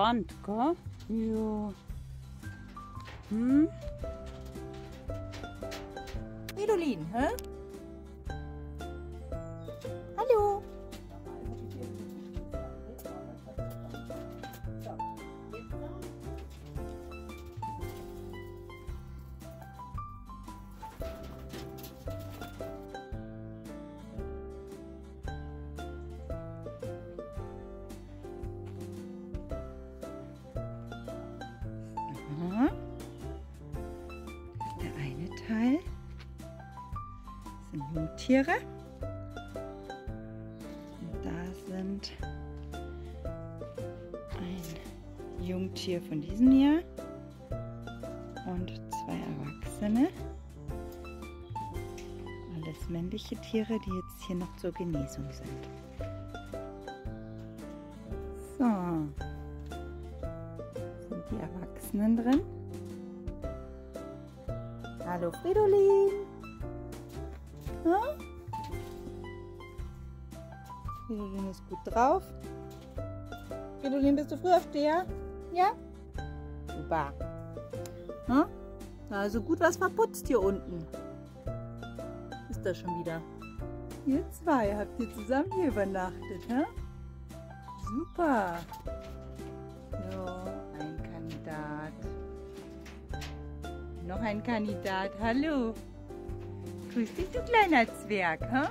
entspannt, gell? Ja. Hm? Fridolin, hä? Der eine Teil sind Jungtiere. Und da sind ein Jungtier von diesem Jahr und zwei Erwachsene. Alles männliche Tiere, die jetzt hier noch zur Genesung sind. So. Sind die Erwachsenen drin? Hallo Fridolin. Ja? Fridolin ist gut drauf. Fridolin, bist du Frühaufsteher? Ja? Super. Ja? Also gut was verputzt hier unten. Ist das schon wieder? Ihr zwei habt ihr zusammen hier übernachtet, hä? Super. Noch ein Kandidat. Hallo. Grüß dich, du kleiner Zwerg, hä?